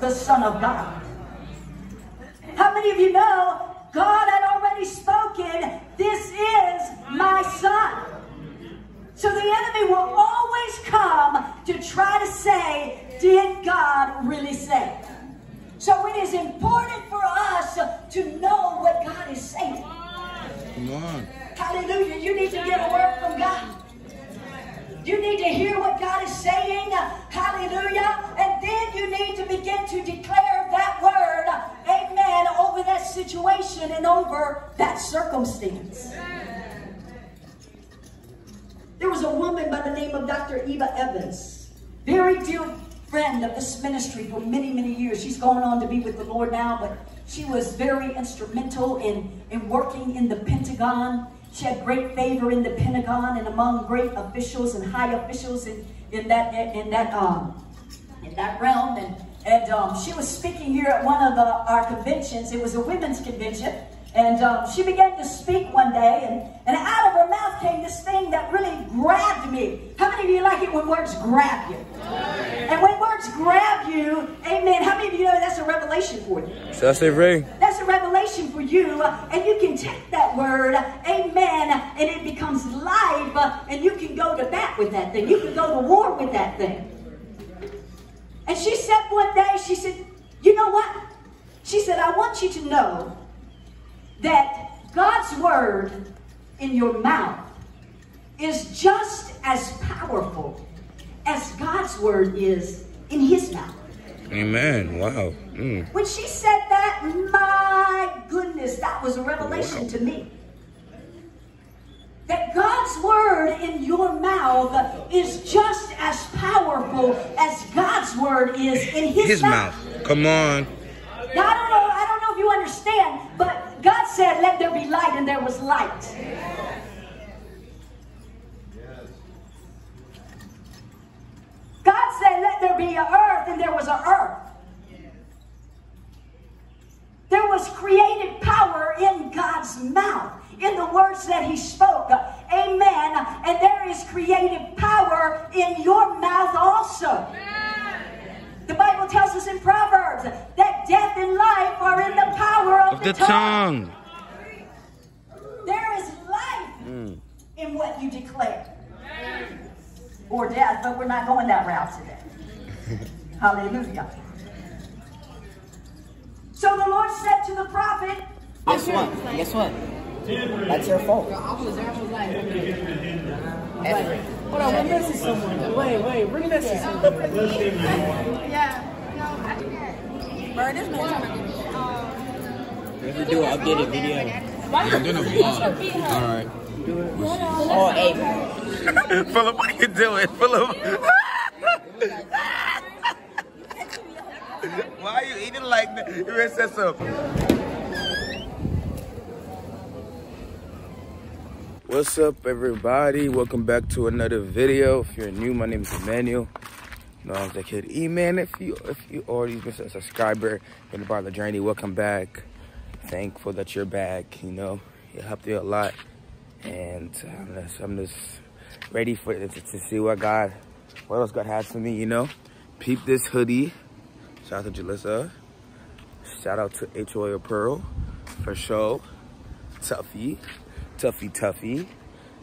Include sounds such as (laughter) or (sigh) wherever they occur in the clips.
the Son of God. How many of you know God had already spoken, This is my Son? So the enemy will always come to try to say, Did God really say? So it is important for us to know what God is saying. Come on. Hallelujah. You need to get a word from God. You need to hear what God is saying. Hallelujah. You need to begin to declare that word, amen, over that situation and over that circumstance. There was a woman by the name of Dr. Eva Evans, very dear friend of this ministry for many, many years. She's going on to be with the Lord now, but she was very instrumental in, in working in the Pentagon. She had great favor in the Pentagon and among great officials and high officials in, in that in that um that realm. And and um, she was speaking here at one of the, our conventions. It was a women's convention. And um, she began to speak one day, and, and out of her mouth came this thing that really grabbed me. How many of you like it when words grab you? And when words grab you, amen, how many of you know that's a revelation for you? So that's it, Ray. That's a revelation for you, and you can take that word, amen, and it becomes life, and you can go to bat with that thing. You can go to war with that thing. And she said one day, she said, you know what? She said, I want you to know that God's word in your mouth is just as powerful as God's word is in his mouth. Amen. Wow. Mm. When she said that, my goodness, that was a revelation Wow. to me. That God's word in your mouth is just as powerful as God's word is in his, His mouth. Come on. Now, I don't know, I don't know if you understand, but God said, let there be light, and there was light. God said, let there be a earth, and there was a earth. There was created power in God's mouth, in the words that he spoke. Amen. And there is creative power in your mouth also. The Bible tells us in Proverbs that death and life are in the power of, Of the tongue. There is life hmm. in what you declare. Or death, but we're not going that route today. (laughs) Hallelujah. So the Lord said to the prophet, Guess what? Guess what? That's your fault. Every- Hold on, we're missing someone. Wait, wait, we're missing someone. If we do an updated video. I'm doing a vlog. All right. Oh, hey. Philip, what are you doing? Philip. (laughs) Why are you eating like that? You already said so. What's up, everybody? Welcome back to another video. If you're new, my name is Emmanuel. No, I'm the kid Emman. If you if you already been a subscriber, been a part of the journey, welcome back. Thankful that you're back. You know, it helped you a lot, and uh, I'm just, I'm just ready for to, to see what God, what else God has for me. You know, peep this hoodie. Shout out to Jalissa. Shout out to HOA Pearl for sure. Tuffy, Tuffy, Tuffy.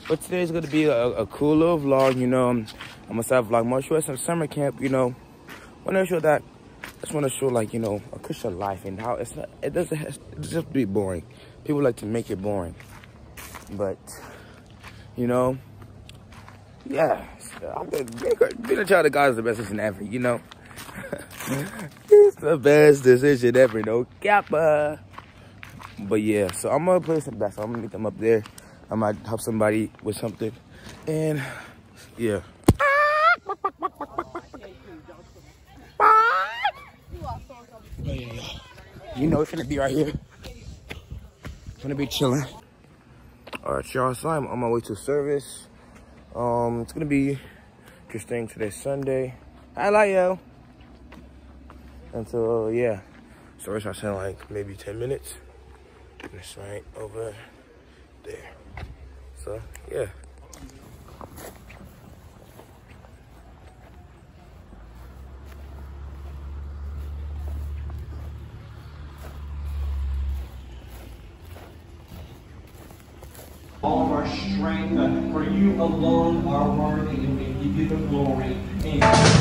But today's gonna be a, a cool little vlog, you know. I'm, gonna start vlog more. Us some summer camp, you know. Wanna show that, I just wanna show like, you know, a Christian life and how it's not, it doesn't have, it just be boring. People like to make it boring. But, you know, yeah, being a child of God is the best decision ever, you know. (laughs) it's the best decision ever, no kappa. But yeah, so I'm gonna play some basketball. I'm gonna meet them up there. I might help somebody with something. And yeah. You know it's gonna be right here. Gonna be chilling. Alright, y'all. So I'm on my way to service. Um, it's gonna be interesting. today, Sunday. I Hi, Lio. And so yeah, service I said like maybe 10 minutes and it's right over there. So yeah. All of our strength, uh, for you alone are worthy, and we give you the glory. Amen.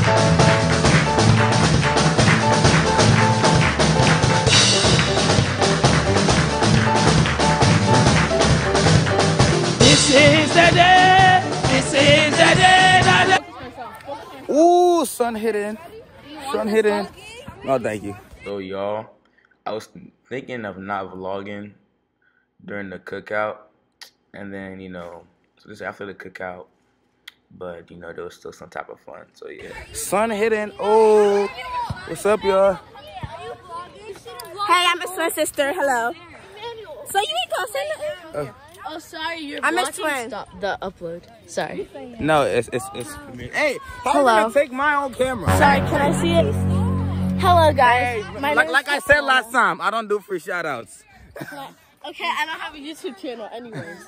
The day. This is the day. that the- Ooh, sun hitting. Sun hitting. No, thank you. So, y'all, I was thinking of not vlogging during the cookout. And then, you know, so this is after the cookout. But, you know, there was still some type of fun. So, yeah. Sun hitting. Oh, what's up, y'all? Hey, I'm his twin sister. Hello. So you need to send it. Uh, Oh, sorry, you're I'm his blocking twin. Stop the upload. Sorry. No, it's, it's, it's. Hey, how Hello. gonna take my own camera? Sorry, can I see it? Hello, guys. Hey, like, like I said last time, I don't do free shout outs. (laughs) Okay, I don't have a YouTube channel, anyways.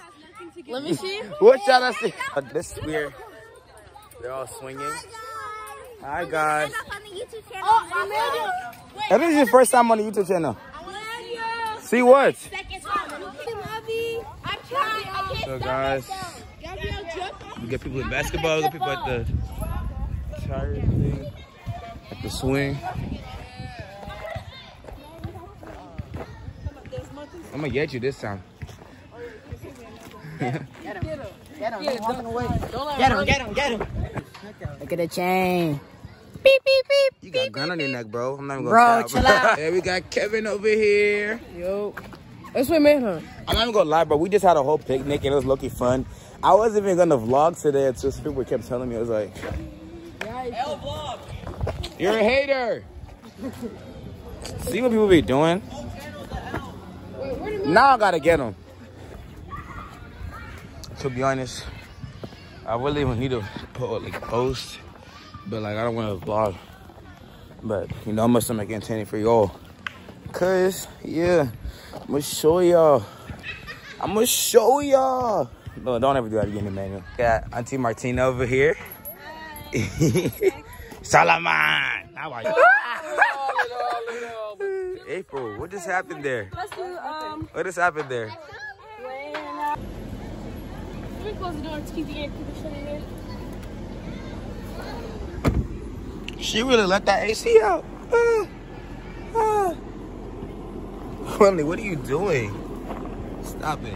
Let me see. What shout outs? to- Uh, This weird. They're all swinging. Hi, guys. Oh, And this is your first time on the YouTube channel. See what? So, guys, we get people in basketball, we get people at the tire thing, at the swing. I'm gonna get you this time. Get him, get him, get him, get him, get him, get him. Look at the chain. Beep, beep, beep. You got a gun on your neck, bro. I'm not even gonna Bro, cap. chill out. (laughs) yeah, we got Kevin over here. Yo. That's what made her. I'm not even gonna lie, bro. We just had a whole picnic and it was looking fun. I wasn't even gonna vlog today until some people kept telling me. I was like, You're a hater. See what people be doing? Now I gotta get them. To be honest, I really would need to put like a post, but like I don't want to vlog. But you know, I'm gonna make entertaining for y'all. Cause yeah, I'm gonna show y'all. I'm gonna show y'all. No, don't ever do that again, Emmanuel. Got Auntie Martina over here. (laughs) Salaman. How are you? April, what just happened there? What just happened there? Let me close the door to keep the air conditioning in. She really let that AC out. Ah. Quinley, what are you doing? Stop it.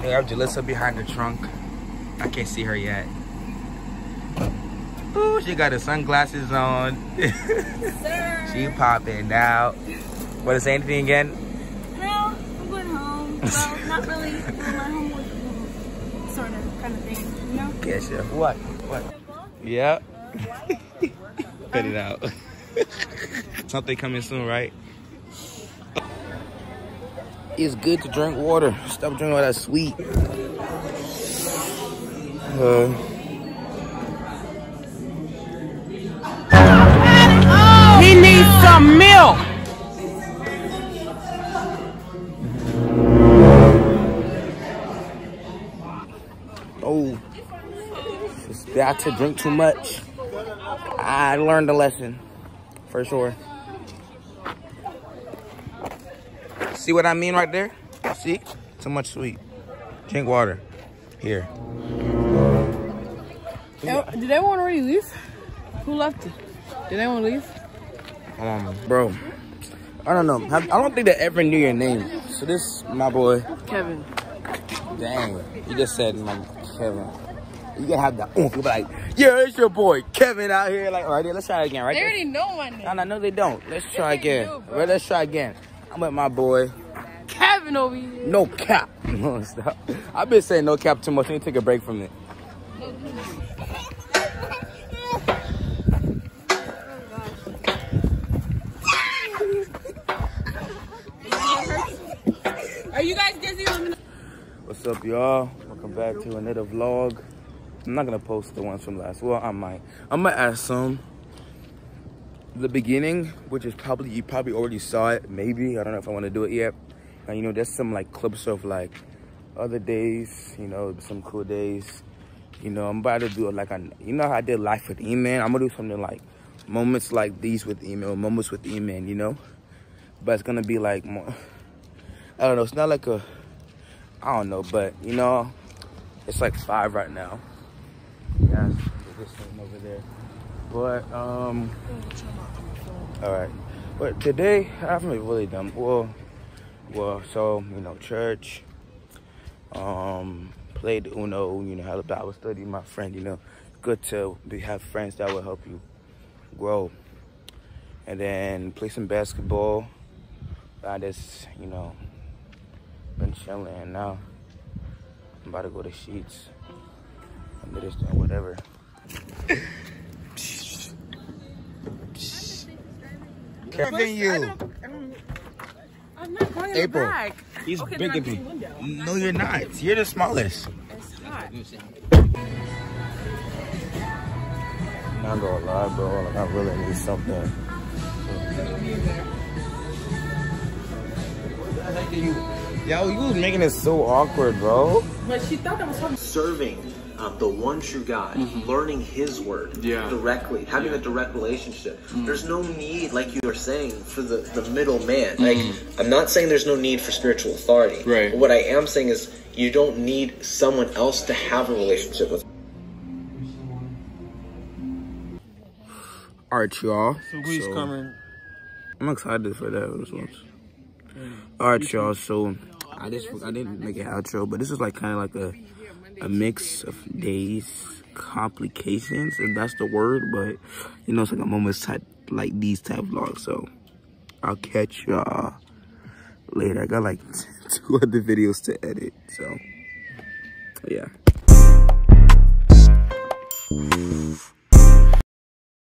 Hey, I have Jalissa behind the trunk. I can't see her yet. Ooh, she got her sunglasses on. (laughs) she popping out. Want to say anything again? No, I'm going home. (laughs) Well, not really. Well, my homework, sort of, kind of thing. You know? Yeah, sure. What? What? Yeah. Uh, (laughs) Cut it out. (laughs) Something coming soon, right? It's good to drink water. Stop drinking all that sweet. Uh, He needs some milk. oh, it's bad to drink too much. I learned a lesson, for sure. See what I mean right there? See? Too much sweet. Drink water. Here. Did everyone already leave? Who left it? Did anyone leave? Um, bro, I don't know. I don't think they ever knew your name. So this, my boy, Kevin. dang, you just said my Kevin. You can have that. oomph. You be like, yeah, it's your boy Kevin out here. Like, all right, let's try it again, right? They there. already know my name. No, no, no, they don't. Let's try again. do. Well, let's try again. I'm with my boy. Kevin over here. No cap. (laughs) No, stop. I've been saying no cap too much. Let me take a break from it. Are you guys dizzy? Let me know. What's up, y'all? Welcome back to another vlog. I'm not gonna post the ones from last. Well, I might. I'm gonna add some. The beginning, which is probably you probably already saw it. Maybe I don't know if I want to do it yet. And you know, there's some like clips of like other days. You know, some cool days. You know, I'm about to do it like I. You know how I did life with Emman. I'm gonna do something like moments like these with email, moments with Emman. You know, but it's gonna be like more I don't know. It's not like a, I don't know, but you know, it's like five right now. This one over there. But um, all right. But today I haven't really done well. Well, so you know, church. Um, played Uno. You know, had a Bible study. My friend. You know, good to be have friends that will help you grow. And then play some basketball. I just, you know, been chilling and now I'm about to go to Sheetz. I'm just doing whatever. Kevin, you. I'm not going in April. the back. He's Okay, bigger than me. No, you're not. You're the smallest. It's hot. Not gonna lie, bro. Like, I really need something. Yo, you was making it so awkward, bro. But she thought that was from serving uh, the one true God, learning His word Yeah. directly, having a direct relationship. There's no need, like you are saying, for the, the middle man. Like I'm not saying there's no need for spiritual authority. Right. But what I am saying is you don't need someone else to have a relationship with. All right, y'all. So who's So- coming? I'm excited for that response. All right, y'all. So I just I didn't make an outro, but this is like kind of like a a mix of days complications, if that's the word. But you know, it's like a moments type like these type vlogs. So I'll catch y'all later. I got like (laughs) two other videos to edit. So yeah.